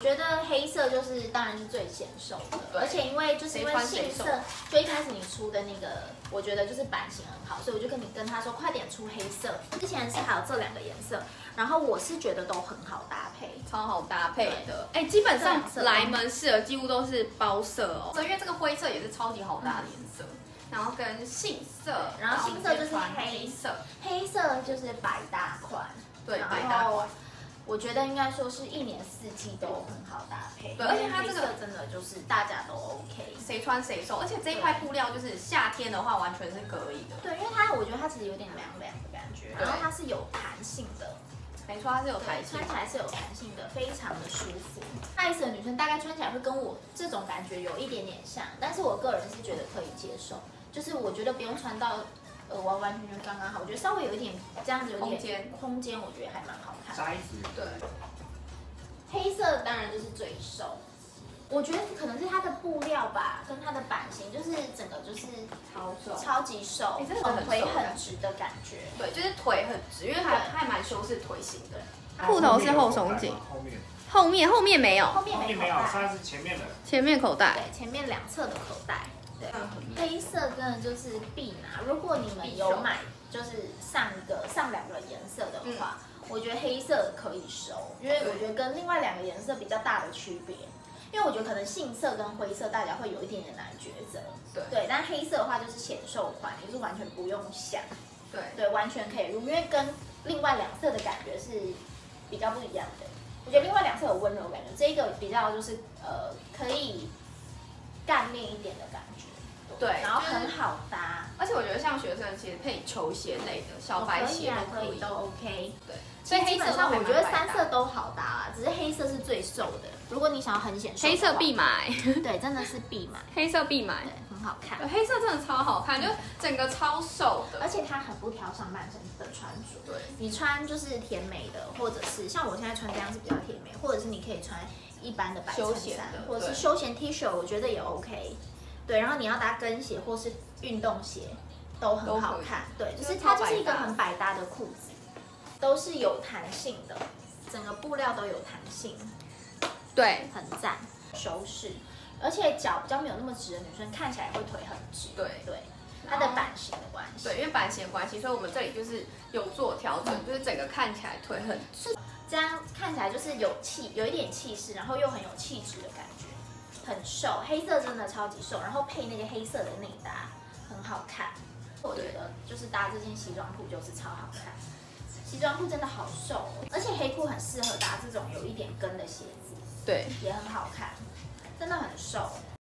我觉得黑色就是当然是最显瘦的，而且因为就是因为杏色，就一开始你出的那个，我觉得就是版型很好，所以我就跟你跟他说快点出黑色。之前是还有这两个颜色，然后我是觉得都很好搭配。超好搭配的。哎、基本上来门市的几乎都是包色哦，因为这个灰色也是超级好搭的颜色。然后跟杏色，然后杏色就是黑黑色，黑色就是百搭款，对，然百搭款。我觉得应该说是一年四季都很好搭配。对而且它这个真的就是大家都 OK。谁穿谁瘦，而且这一块布料就是夏天的话完全是可以的。对，因为它我觉得它其实有点凉凉的感觉，然后它是有弹性的。没错，它是有弹对，性穿。起来是有弹性的，非常的舒服。爱色的女生大概穿起来会跟我这种感觉有一点点像，但是我个人是觉得可以接受，就是我觉得不用穿到呃完完全全刚刚好，我觉得稍微有一点这样子有点空间空间我觉得还蛮好看。摘子，对，黑色当然就是最瘦，我觉得可能是它的布料吧，跟它的版型，就是整个就是超瘦。超级瘦，哎真的很腿很直的感觉。对，就是腿很直，因为它它还蛮修饰腿型的。裤头是后松紧，后面后面后面没有，后面没有，没口袋，它是前面的。前面口袋。对，前面两侧的口袋。黑色真的就是必拿。如果你们有买，就是上一个上两个颜色的话，我觉得黑色可以收，因为我觉得跟另外两个颜色比较大的区别。因为我觉得可能杏色跟灰色大家会有一点点难抉择，对。对，但黑色的话就是显瘦款，你就是完全不用想，对，对，完全可以入，因为跟另外两色的感觉是比较不一样的。我觉得另外两色有温柔感觉，这个比较就是呃可以干练一点的感觉，对然后很好搭，而且我觉得像学生其实配球鞋类的小白鞋都可以都。OK。对，所以基本上我觉得三色都都好搭啦，只是黑色是最瘦的。如果你想要很显瘦，黑色必买，对，真的是必买，黑色必买好看。对，。黑色真的超好看，就整个超瘦的。而且它很不挑上半身的穿着，对，你穿就是甜美的，或者是像我现在穿这样是比较甜美，或者是你可以穿一般的白衬休闲衫的，或者是休闲 T 恤，我觉得也 OK。对，然后你要搭跟鞋或是运动鞋都很好看，对，就是它就是一个很百搭的裤子，都是有弹性的，整个布料都有弹性，对。很赞，修饰，而且脚比较没有那么直的女生看起来会腿很直，对对，它的版型的关系，对，因为版型的关系，所以我们这里就是有做调整，就是整个看起来腿很直。这样看起来就是有气，有一点气势，然后又很有气质的感觉，很瘦。黑色真的超级瘦，然后配那个黑色的内搭，很好看。我觉得就是搭这件西装裤就是超好看，西装裤真的好瘦哦，而且黑裤很适合搭这种有一点跟的鞋子，对，也很好看，真的很瘦。